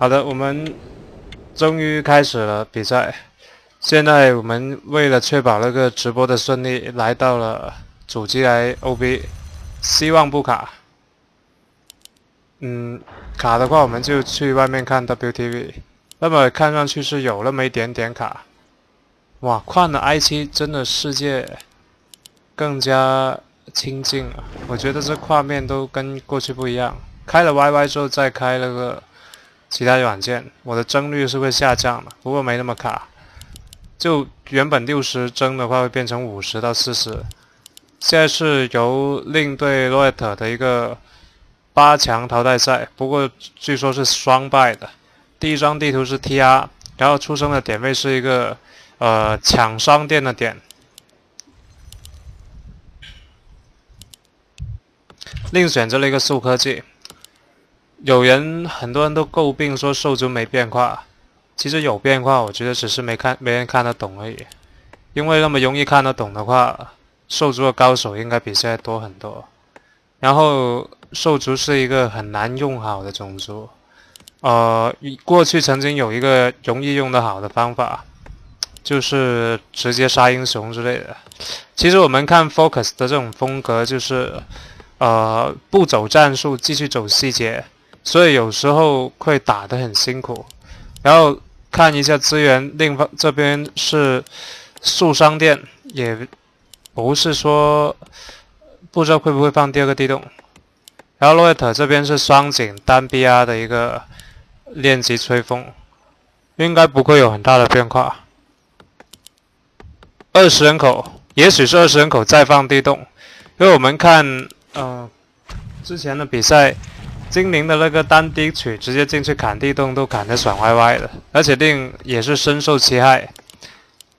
好的，我们终于开始了比赛。现在我们为了确保那个直播的顺利，来到了主机来 OB，希望不卡。嗯，卡的话我们就去外面看 WTV。那么看上去是有那么一点点卡。哇，换了 i7 真的世界更加清静了。我觉得这画面都跟过去不一样。开了 YY 之后再开那个其他软件，我的帧率是会下降的，不过没那么卡。就原本六十帧的话会变成五十到四十。现在是由另队 l o e t 的一个八强淘汰赛，不过据说是双败的。第一张地图是 TR，然后出生的点位是一个呃抢商店的点。另选择了一个速科技。有人很多人都诟病说兽族没变化，其实有变化，我觉得只是没看没人看得懂而已。因为那么容易看得懂的话，兽族的高手应该比现在多很多。然后兽族是一个很难用好的种族，呃，过去曾经有一个容易用的好的方法，就是直接杀英雄之类的。其实我们看 Focus 的这种风格，就是呃不走战术，继续走细节。所以有时候会打得很辛苦，然后看一下资源，另方这边是速商店，也不是说不知道会不会放第二个地洞。然后洛伊特这边是双井单 BR 的一个练级吹风，应该不会有很大的变化。二十人口，也许是二十人口再放地洞，因为我们看，嗯，之前的比赛。精灵的那个单滴曲直接进去砍地洞都砍得爽歪歪的，而且令也是深受其害。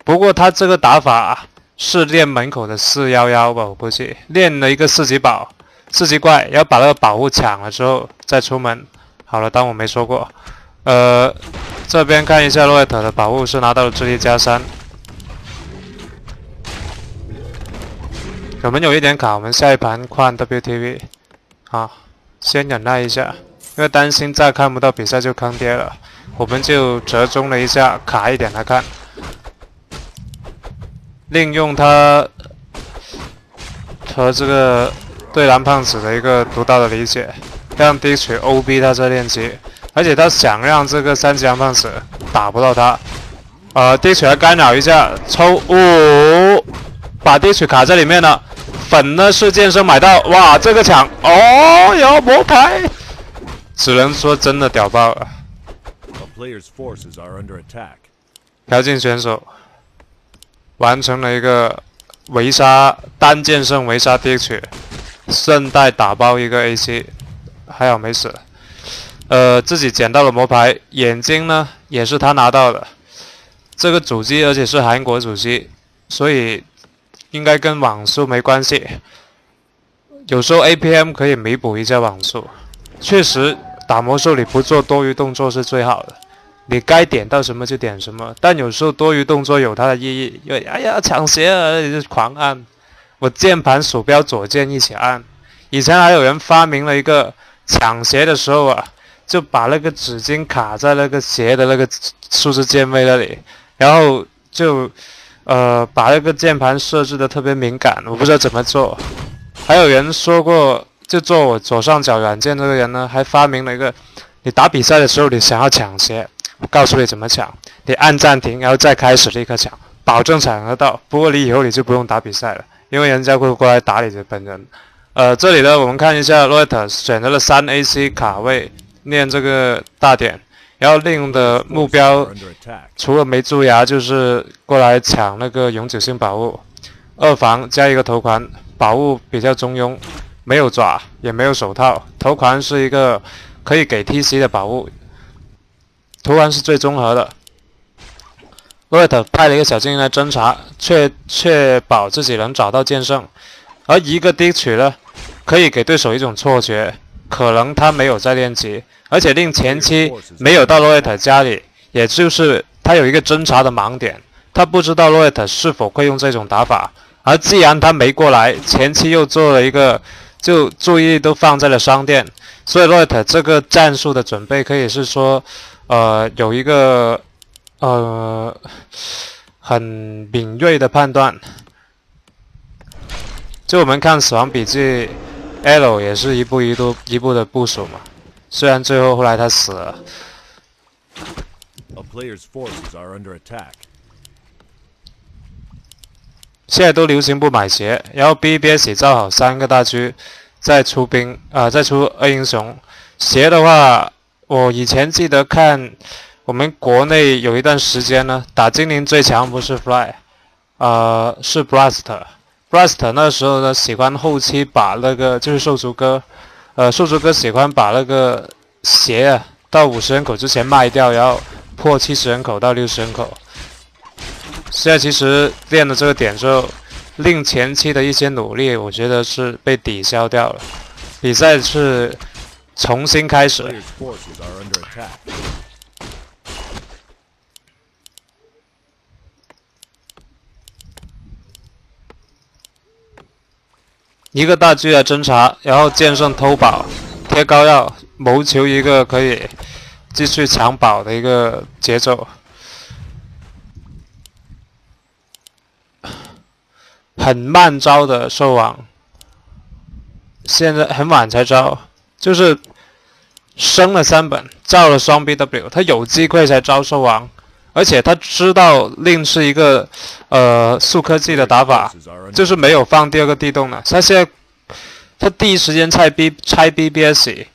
不过他这个打法是练门口的四幺幺吧，我估计练了一个四级宝、四级怪，要把那个宝物抢了之后再出门。好了，当我没说过。呃，这边看一下洛艾特的宝物是拿到了智力加三。我们有一点卡，我们下一盘换 WTV。好。先忍耐一下，因为担心再看不到比赛就坑爹了，我们就折中了一下，卡一点来看。利用他和这个对蓝胖子的一个独到的理解，让 D 锤 OB 他在练级，而且他想让这个三级蓝胖子打不到他。呃，D 锤来干扰一下，抽五，把 D 锤卡在里面了。粉呢是健身买到，哇，这个抢哦，有魔牌，只能说真的屌爆了。条件选手完成了一个围杀单剑圣围杀第一曲，顺带打包一个 AC，还好没死。呃，自己捡到了魔牌，眼睛呢也是他拿到的。这个主机而且是韩国主机，所以。应该跟网速没关系，有时候 APM 可以弥补一下网速。确实，打魔兽你不做多余动作是最好的，你该点到什么就点什么。但有时候多余动作有它的意义，因为哎呀抢鞋啊，你就狂按，我键盘鼠标左键一起按。以前还有人发明了一个抢鞋的时候啊，就把那个纸巾卡在那个鞋的那个数字键位那里，然后就。呃，把那个键盘设置的特别敏感，我不知道怎么做。还有人说过，就做我左上角软件这个人呢，还发明了一个，你打比赛的时候，你想要抢鞋，我告诉你怎么抢，你按暂停，然后再开始立刻抢，保证抢得到。不过你以后你就不用打比赛了，因为人家会过来打你的本人。呃，这里呢，我们看一下 r 特选择了三 AC 卡位念这个大点。然后另的目标除了没蛀牙，就是过来抢那个永久性宝物。二防加一个头环，宝物比较中庸，没有爪，也没有手套。头环是一个可以给 TC 的宝物，头环是最综合的。洛特派了一个小精灵来侦查，确确保自己能找到剑圣。而一个低取呢，可以给对手一种错觉，可能他没有在练级。而且令前期没有到洛伊特家里，也就是他有一个侦查的盲点，他不知道洛伊特是否会用这种打法。而既然他没过来，前期又做了一个就注意力都放在了商店。所以洛伊特这个战术的准备可以是说，呃，有一个呃很敏锐的判断。就我们看《死亡笔记》，L 也是一步一步一步的部署嘛。虽然最后后来他死了。现在都流行不买鞋，然后 BBS 造好三个大区，再出兵啊，再出二英雄。鞋的话，我以前记得看我们国内有一段时间呢，打精灵最强不是 Fly，呃，是 Blast。Blast 那时候呢，喜欢后期把那个就是兽族哥，呃，兽族哥喜欢把那个鞋啊到五十人口之前卖掉，然后破七十人口到六十人口。现在其实练了这个点之后，令前期的一些努力，我觉得是被抵消掉了。比赛是重新开始。一个大狙来侦查，然后剑圣偷宝，贴膏药，谋求一个可以继续抢宝的一个节奏。很慢招的兽王，现在很晚才招，就是升了三本，造了双 BW，他有机会才招兽王，而且他知道令是一个呃速科技的打法，就是没有放第二个地洞的，他现在他第一时间拆 B 拆 BBS，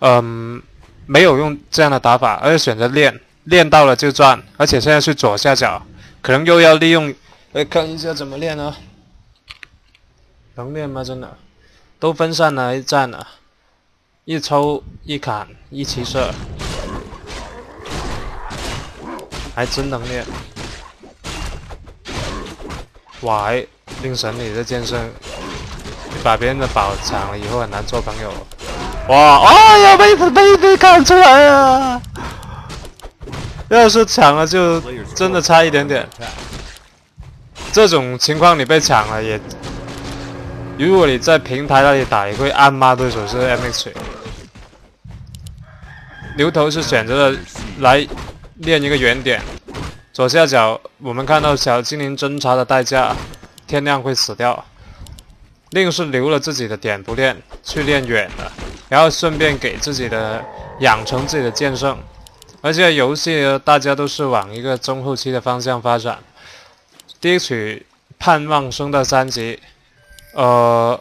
嗯，没有用这样的打法，而是选择练，练到了就赚，而且现在是左下角，可能又要利用，来看一下怎么练呢？能练吗？真的，都分散了一战了，一抽一砍一起射，还真能练。哇，令神你的剑圣，把别人的宝抢了以后很难做朋友。哇，哎呀，被被被看出来啊！要是抢了就真的差一点点。这种情况你被抢了也。如果你在平台那里打，也会暗骂对手是 MX。牛头是选择了来练一个远点，左下角我们看到小精灵侦查的代价，天亮会死掉。另是留了自己的点不练，去练远的，然后顺便给自己的养成自己的剑圣。而且游戏，大家都是往一个中后期的方向发展。第一曲盼望升到三级。呃，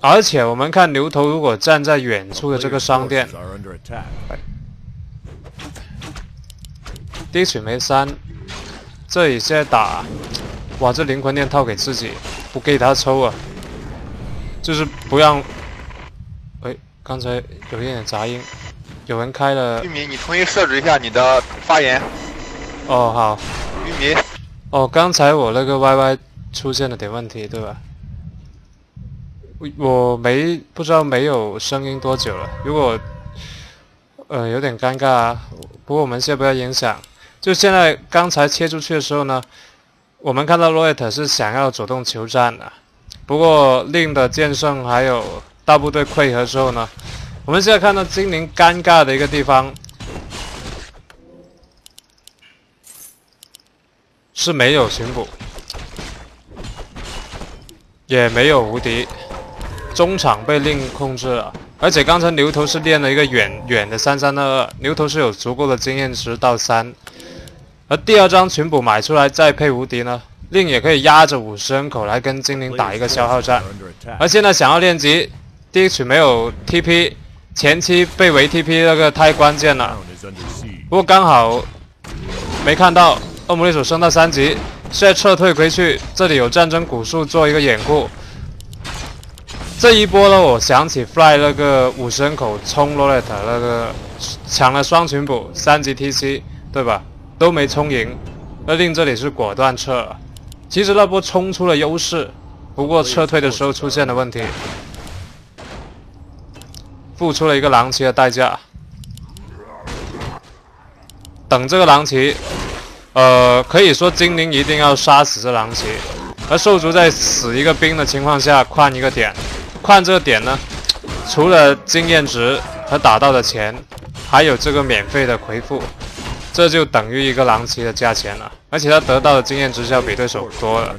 而且我们看牛头，如果站在远处的这个商店，低血没三，这里现在打，哇，这灵魂链套给自己，不给他抽啊，就是不让。哎，刚才有一点杂音，有人开了。玉米，你重新设置一下你的发言。哦，好。玉米。哦，刚才我那个 YY 出现了点问题，对吧？我没不知道没有声音多久了，如果呃有点尴尬啊，不过我们先不要影响。就现在刚才切出去的时候呢，我们看到罗伊特是想要主动求战的，不过令的剑圣还有大部队溃合之后呢，我们现在看到精灵尴尬的一个地方是没有巡捕，也没有无敌。中场被令控制了，而且刚才牛头是练了一个远远的三三二二，牛头是有足够的经验值到三，第二张群补买出来再配无敌呢，令也可以压着五十人口来跟精灵打一个消耗战，而现在想要练级，第一曲没有 TP，前期被围 TP 那个太关键了，不过刚好没看到恶魔猎手升到三级，现在撤退回去，这里有战争古树做一个掩护。这一波呢，我想起 Fly 那个五十人口冲 Rolet 那个抢了双群补三级 TC，对吧？都没冲赢，那令这里是果断撤。其实那波冲出了优势，不过撤退的时候出现了问题，付出了一个狼骑的代价。等这个狼骑，呃，可以说精灵一定要杀死这狼骑，而兽族在死一个兵的情况下，换一个点。换这个点呢，除了经验值和打到的钱，还有这个免费的回复，这就等于一个狼骑的价钱了。而且他得到的经验值是要比对手多了。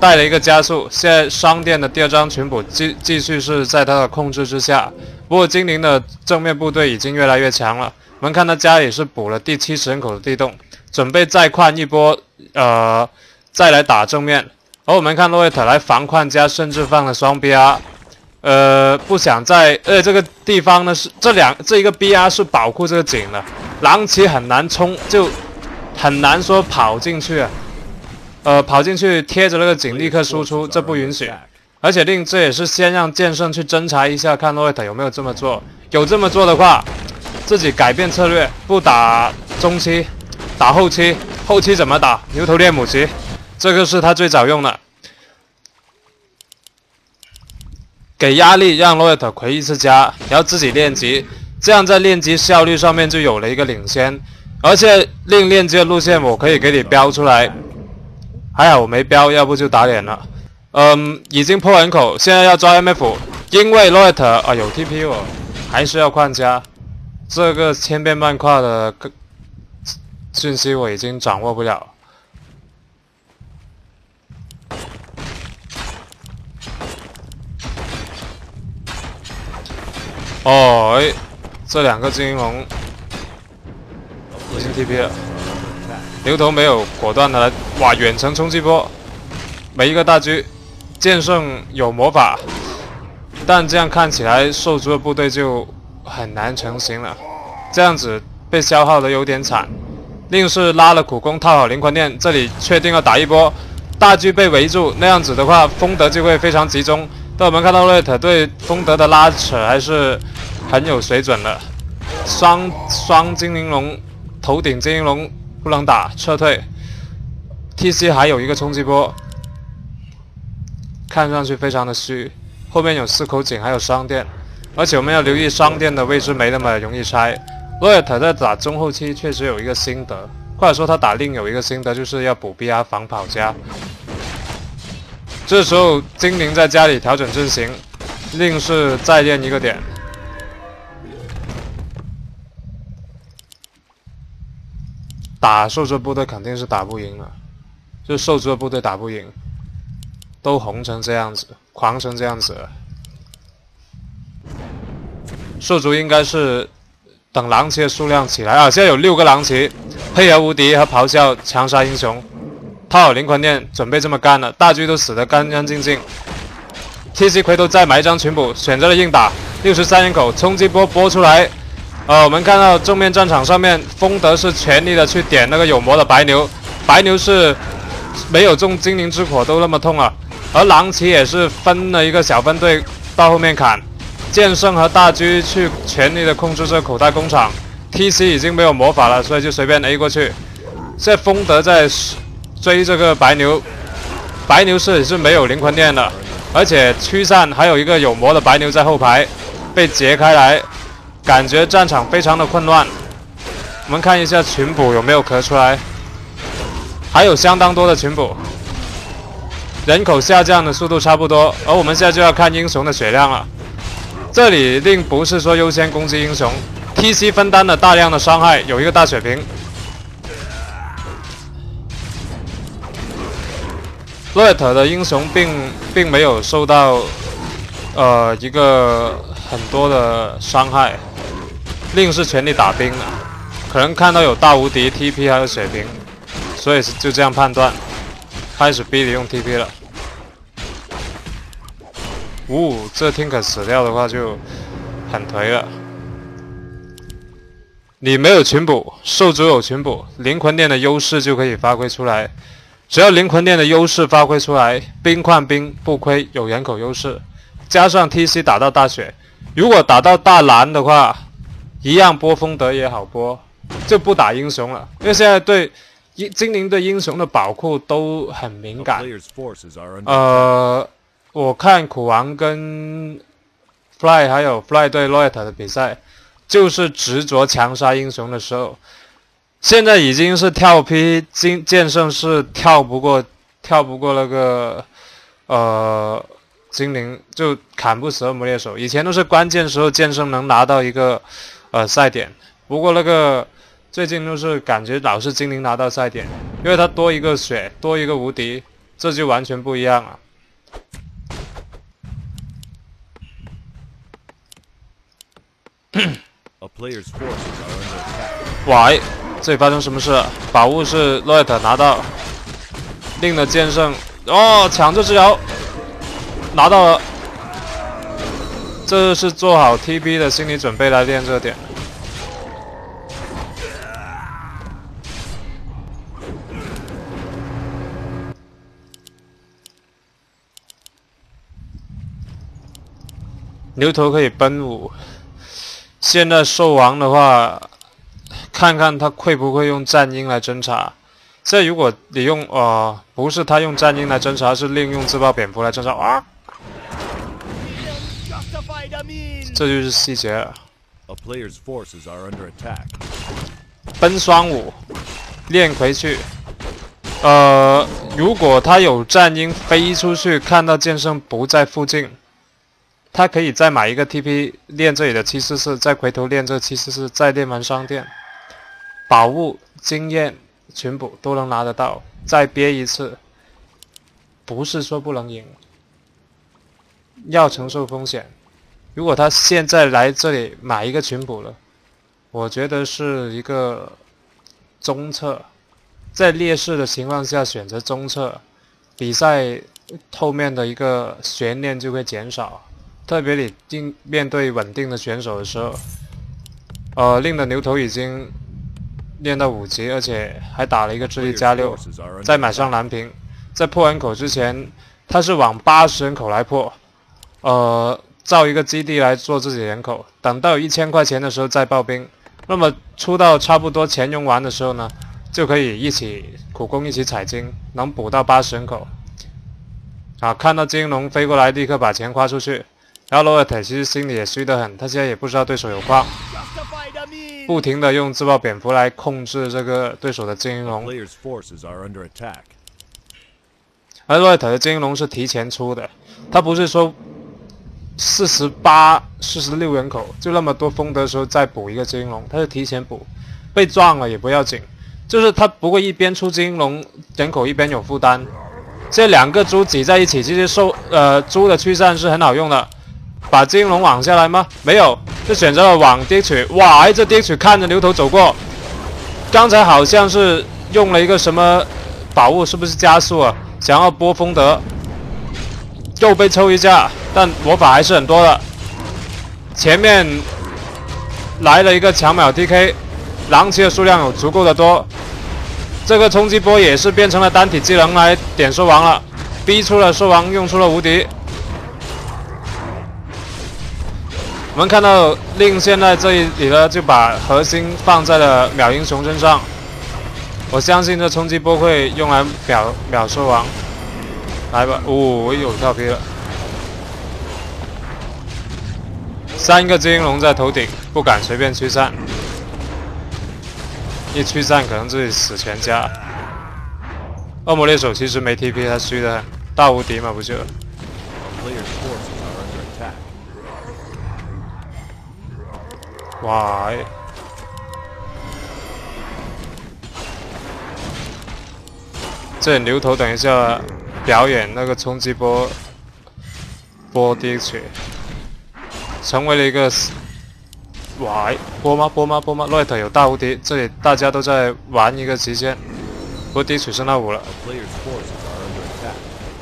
带了一个加速，现在商店的第二张群捕继继续是在他的控制之下。不过精灵的正面部队已经越来越强了。我们看他家里是补了第七十人口的地洞，准备再矿一波，呃，再来打正面。而我们看洛伊特来防矿家，甚至放了双 BR，呃，不想在，呃，这个地方呢是这两这一个 BR 是保护这个井的，狼骑很难冲，就很难说跑进去。呃，跑进去贴着那个井立刻输出，这不允许。而且令这也是先让剑圣去侦查一下，看洛伊特有没有这么做。有这么做的话，自己改变策略，不打中期，打后期。后期怎么打？牛头猎母骑，这个是他最早用的。给压力，让洛伊特回一次家，然后自己练级，这样在练级效率上面就有了一个领先。而且令练级的路线，我可以给你标出来。还好我没标，要不就打脸了。嗯，已经破人口，现在要抓 MF，因为 Loit 啊有 TP 哦，还是要矿家。这个千变万化的讯息我已经掌握不了。哦，哎，这两个金龙已经 TP 了。牛头没有果断的来，哇！远程冲击波，每一个大狙，剑圣有魔法，但这样看起来兽族的部队就很难成型了。这样子被消耗的有点惨。另是拉了苦工套好灵魂链，这里确定要打一波，大狙被围住，那样子的话风德就会非常集中。但我们看到瑞特对风德的拉扯还是很有水准的，双双精灵龙，头顶精灵龙。不能打，撤退。T.C 还有一个冲击波，看上去非常的虚。后面有四口井，还有商店，而且我们要留意商店的位置没那么容易拆。洛尔特在打中后期确实有一个心得，或者说他打另有一个心得，就是要补 B.R 防跑加。这时候精灵在家里调整阵型，令是再练一个点。打兽族部队肯定是打不赢了，就兽族的部队打不赢，都红成这样子，狂成这样子了。兽族应该是等狼骑的数量起来啊，现在有六个狼骑，配合无敌和咆哮强杀英雄，套好灵魂链，准备这么干了。大狙都死得干干净净，T.C. 回头再买一张群补，选择了硬打，六十三人口冲击波拨出来。呃，我们看到正面战场上面，风德是全力的去点那个有魔的白牛，白牛是没有中精灵之火都那么痛啊。而狼骑也是分了一个小分队到后面砍，剑圣和大狙去全力的控制这口袋工厂。T.C 已经没有魔法了，所以就随便 A 过去。现在风德在追这个白牛，白牛是是没有灵魂链的，而且驱散还有一个有魔的白牛在后排被截开来。感觉战场非常的混乱，我们看一下群捕有没有咳出来，还有相当多的群捕，人口下降的速度差不多，而我们现在就要看英雄的血量了。这里并不是说优先攻击英雄，T.C 分担了大量的伤害，有一个大血瓶。洛特的英雄并并没有受到呃一个很多的伤害。令是全力打兵，可能看到有大无敌 TP 还有血瓶，所以就这样判断，开始逼你用 TP 了。呜，这 Tinker 死掉的话就很颓了。你没有群补，兽族有群补，灵魂殿的优势就可以发挥出来。只要灵魂殿的优势发挥出来，兵换兵不亏，有人口优势，加上 TC 打到大雪，如果打到大蓝的话。一样波风德也好波，就不打英雄了，因为现在对英精灵对英雄的宝库都很敏感。呃，我看苦王跟 Fly 还有 Fly 对 Loyat 的比赛，就是执着强杀英雄的时候，现在已经是跳劈金剑圣是跳不过跳不过那个呃精灵就砍不死恶魔猎手。以前都是关键时候剑圣能拿到一个呃赛点，不过那个最近就是感觉老是精灵拿到赛点，因为他多一个血，多一个无敌，这就完全不一样了。A player's attack. 喂，这里发生什么事？宝物是洛伊特拿到，令的剑圣哦，抢这只瑶，拿到了。这是做好 TP 的心理准备来练这点。牛头可以奔五，现在兽王的话，看看他会不会用战鹰来侦查。这如果你用呃，不是他用战鹰来侦查，是另用自爆蝙蝠来侦查啊，这就是细节了。A player's forces are under attack. 奔双五，练回去。呃，如果他有战鹰飞出去，看到剑圣不在附近，他可以再买一个 TP 练这里的七四四，再回头练这七四四，再练完商店，宝物、经验、群补都能拿得到，再憋一次，不是说不能赢，要承受风险。如果他现在来这里买一个群补了，我觉得是一个中策，在劣势的情况下选择中策，比赛后面的一个悬念就会减少。特别你定面对稳定的选手的时候，呃，令的牛头已经练到五级，而且还打了一个智力加六再买上蓝屏，在破人口之前，他是往八十人口来破，呃，造一个基地来做自己人口，等到有一千块钱的时候再爆兵。那么出到差不多钱用完的时候呢，就可以一起苦工一起采金，能补到八十人口。啊，看到金龙飞过来，立刻把钱花出去。然后罗尔特其实心里也虚得很，他现在也不知道对手有矿，不停的用自爆蝙蝠来控制这个对手的金 A 龙。而洛伊特的金龙是提前出的，他不是说四十八、四十六人口就那么多风的时候再补一个金龙，他是提前补，被撞了也不要紧，就是他不会一边出金龙人口一边有负担。这两个猪挤在一起，其实受呃猪的驱散是很好用的，把金龙网下来吗？没有，就选择了网 D 曲。哇，哎这 D 曲看着牛头走过，刚才好像是用了一个什么宝物，是不是加速啊？想要波风德，又被抽一下，但魔法还是很多的。前面来了一个强秒 DK，狼骑的数量有足够的多。这个冲击波也是变成了单体技能来点兽王了，逼出了兽王，用出了无敌。我们看到令现在这里呢，就把核心放在了秒英雄身上。我相信这冲击波会用来秒秒兽王。来吧，哦，我有跳皮了。三个精英龙在头顶，不敢随便驱散。一驱散可能自己死全家。恶魔猎手其实没 TP，他虚的很，大无敌嘛不就？A player's forces are under attack. 哇！这牛头等一下表演那个冲击波波第一曲，成为了一个哇！波吗？波吗？波吗？Right 有大无敌，这里大家都在玩一个极限。波第一曲升到五了，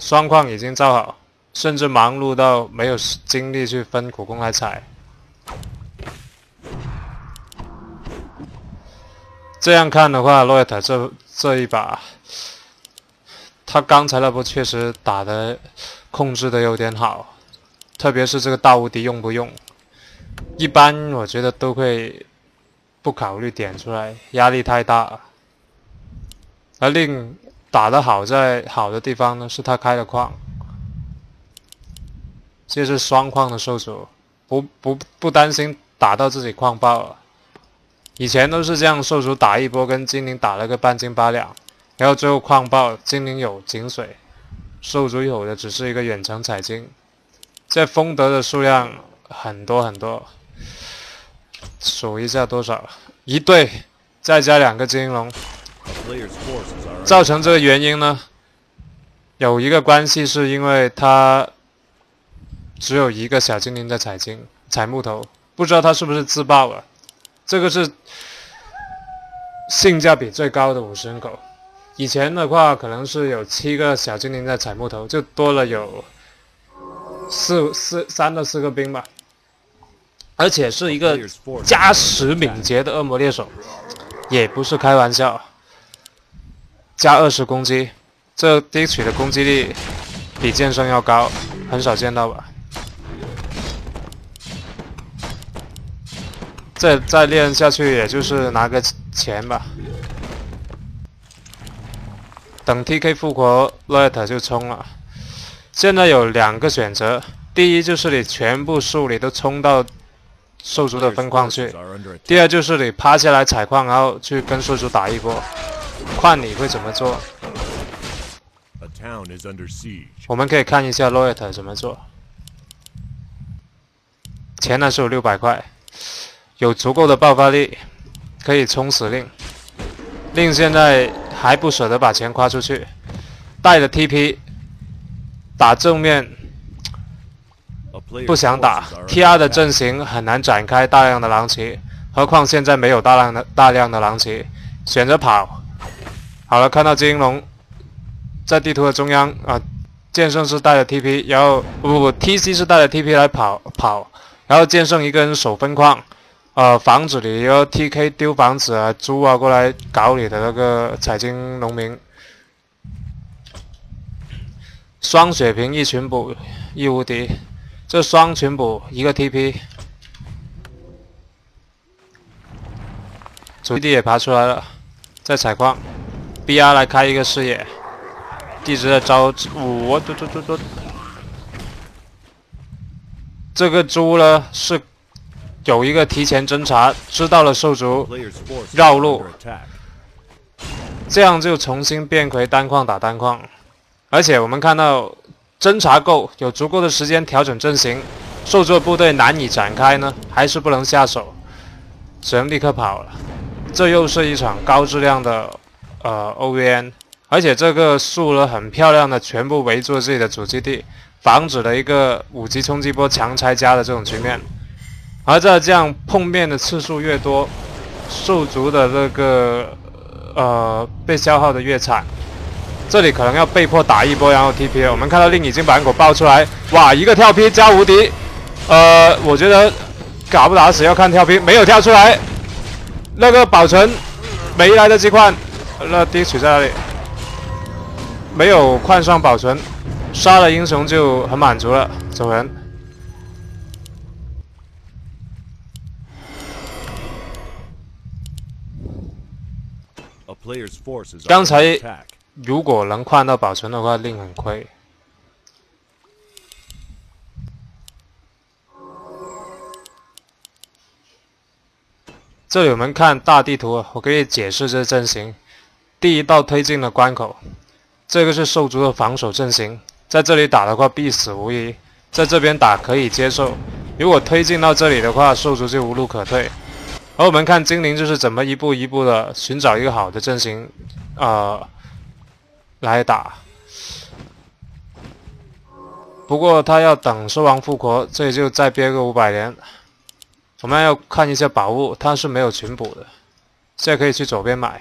双矿已经造好，甚至忙碌到没有精力去分苦工来踩。这样看的话，洛特这这一把，他刚才那波确实打的控制的有点好，特别是这个大无敌用不用，一般我觉得都会不考虑点出来，压力太大。而令打得好在好的地方呢，是他开了矿，这是双矿的受主，不不不担心打到自己矿爆了。以前都是这样，兽主打一波跟精灵打了个半斤八两，然后最后矿爆，精灵有井水，兽族有的只是一个远程采金，这丰德的数量很多很多，数一下多少？一队，再加两个精英龙，造成这个原因呢，有一个关系是因为他只有一个小精灵在采金采木头，不知道他是不是自爆了。这个是性价比最高的五十人口。以前的话可能是有七个小精灵在采木头，就多了有四四三到四个兵吧，而且是一个加十敏捷的恶魔猎手，也不是开玩笑。加二十攻击，这低曲的攻击力比剑圣要高，很少见到吧？这再练下去，也就是拿个钱吧。等 TK 复活，洛艾特就冲了。现在有两个选择，第一就是你全部树里都冲到兽族的分矿去第二就是你趴下来采矿，然后去跟兽族打一波，看你会怎么做。我们可以看一下 l o y t 怎么做。钱呢是有六百块，有足够的爆发力，可以冲死令。令现在还不舍得把钱花出去，带着 TP 打正面不想打 TR 的阵型很难展开大量的狼骑，何况现在没有大量的大量的狼骑，选择跑。好了，看到金龙在地图的中央啊，剑圣是带着 TP，然后不不不，TC 是带着 TP 来跑跑，然后剑圣一个人守分矿，呃，房子里要 TK 丢房子啊、猪啊过来搞你的那个采金农民。双血瓶一群补一无敌，这双群补一个 TP，主地也爬出来了，在采矿，BR 来开一个视野，一直在招我嘟嘟嘟嘟，这个猪呢是有一个提前侦查，知道了兽族，绕路。这样就重新变回单矿打单矿，而且我们看到侦查够，有足够的时间调整阵型，兽族的部队难以展开呢，还是不能下手，只能立刻跑了。这又是一场高质量的呃 OVN，而且这个树呢很漂亮的全部围住自己的主基地，防止了一个五级冲击波强拆家的这种局面。而在这样碰面的次数越多，兽族的这个呃被消耗的越惨。这里可能要被迫打一波，然后 TP。我们看到令已经把人狗爆出来，哇，一个跳劈加无敌，呃，我觉得打不打死要看跳劈，没有跳出来，那个保存没来得及换，那低取在哪里？没有换上保存，杀了英雄就很满足了，走人。A player's forces are 刚才.如果能换到保存的话，令很亏。这里我们看大地图，我可以解释这阵型。第一道推进的关口，这个是兽族的防守阵型，在这里打的话必死无疑，在这边打可以接受。如果推进到这里的话，兽族就无路可退。而我们看精灵就是怎么一步一步的寻找一个好的阵型，呃，来打。不过他要等兽王复活，这里就再憋个五百年。我们要看一下宝物，它是没有群补的，现在可以去左边买。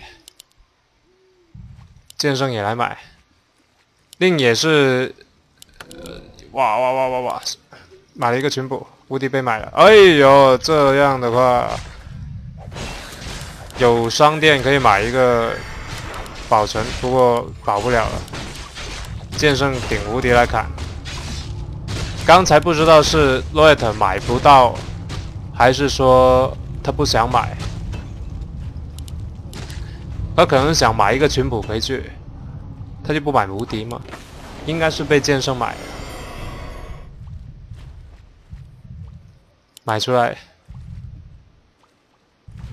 剑圣也来买，令也是，哇哇哇哇哇，买了一个群补，无敌被买了。哎呦，这样的话，有商店可以买一个保存，不过保不了了。剑圣顶无敌来砍，刚才不知道是洛 t 买不到，还是说他不想买。他可能想买一个群谱回去，他就不买无敌嘛？应该是被剑圣买的，买出来。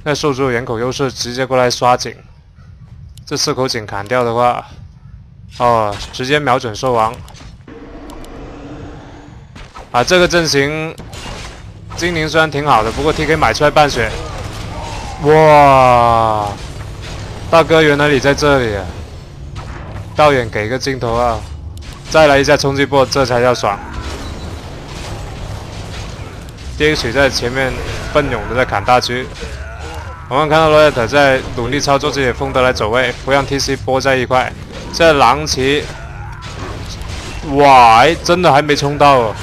那兽族人口优势直接过来刷井，这四口井砍掉的话，哦，直接瞄准兽王。啊，这个阵型，精灵虽然挺好的，不过 TK 买出来半血，哇！大哥，原来你在这里啊！导演给个镜头啊！再来一下冲击波，这才叫爽。DH 在前面奋勇的在砍大狙，我们看到罗亚特在努力操作自己的风德来走位，不让 TC 波在一块。现在狼骑，哇，真的还没冲到哦。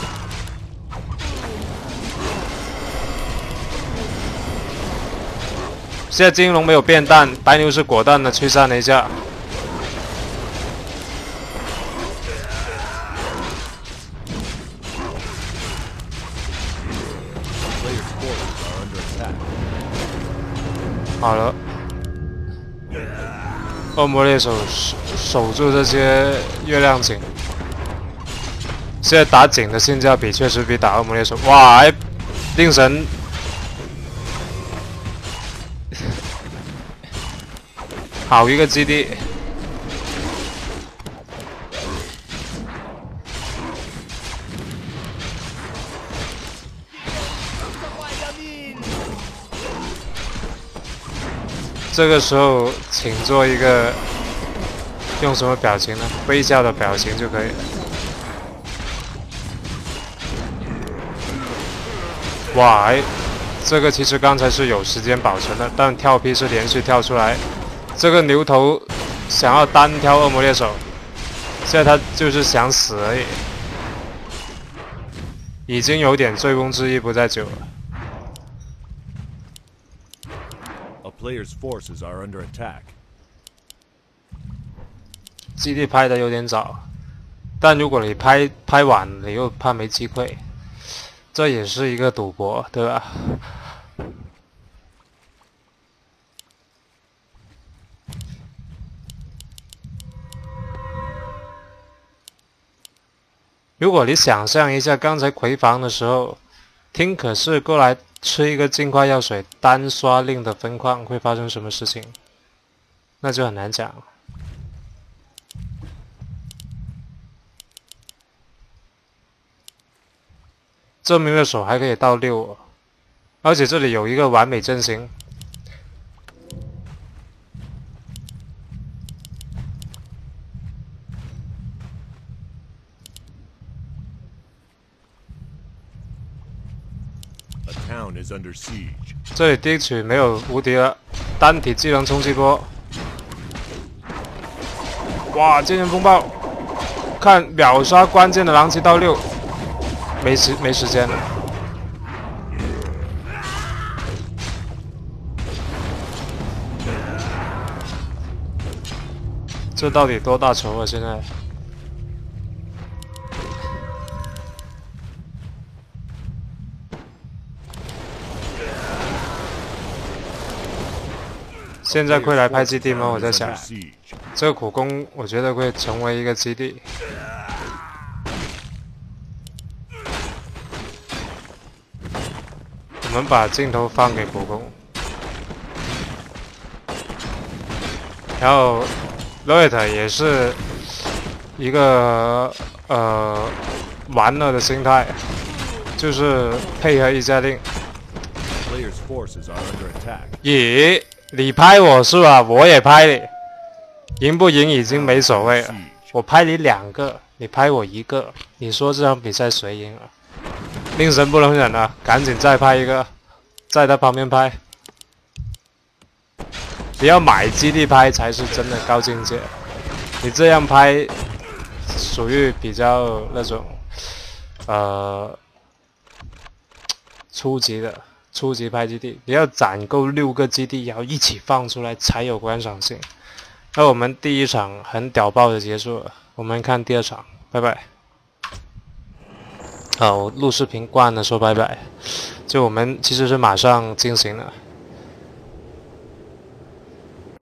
现在金龙没有变蛋，白牛是果断的吹散了一下。好了，恶魔猎手守守住这些月亮井。现在打井的性价比确实比打恶魔猎手哇！哎，令神好一个基地。这个时候，请做一个用什么表情呢？微笑的表情就可以了。哇，哎，这个其实刚才是有时间保存的，但跳劈是连续跳出来。这个牛头想要单挑恶魔猎手，现在他就是想死而已，已经有点醉翁之意不在酒了。Player's forces are under attack. 基地拍的有点早，但如果你拍拍晚，你又怕没机会，这也是一个赌博，对吧？如果你想象一下刚才回防的时候，听可是过来。吃一个净化药水，单刷令的分矿会发生什么事情？那就很难讲。这明的手还可以到六，而且这里有一个完美阵型。这里 D H 没有无敌了，单体技能冲击波。哇！剑刃风暴，看秒杀关键的狼骑到六，没时没时间了。这到底多大仇啊？现在？现在会来拍基地吗？我在想，这个苦工我觉得会成为一个基地。我们把镜头放给苦工，然后 Loet 也是一个呃玩乐的心态，就是配合一下令。咦？你拍我是吧？我也拍你，赢不赢已经没所谓了。我拍你两个，你拍我一个，你说这场比赛谁赢了？令神不能忍了，赶紧再拍一个，在他旁边拍。你要买基地拍才是真的高境界，你这样拍属于比较那种呃初级的。初级拍基地，你要攒够六个基地，然后一起放出来才有观赏性。那我们第一场很屌爆的结束了，我们看第二场，拜拜。好，录视频惯了说拜拜，就我们其实是马上进行了。